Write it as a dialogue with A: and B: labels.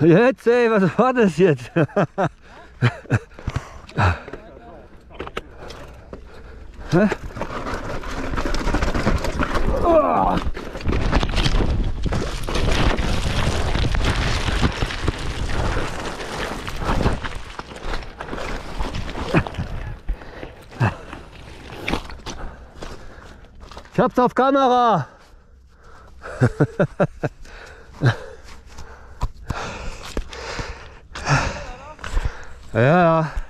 A: Jetzt, ey, was war das jetzt? Ich hab's auf Kamera. Ja, ja.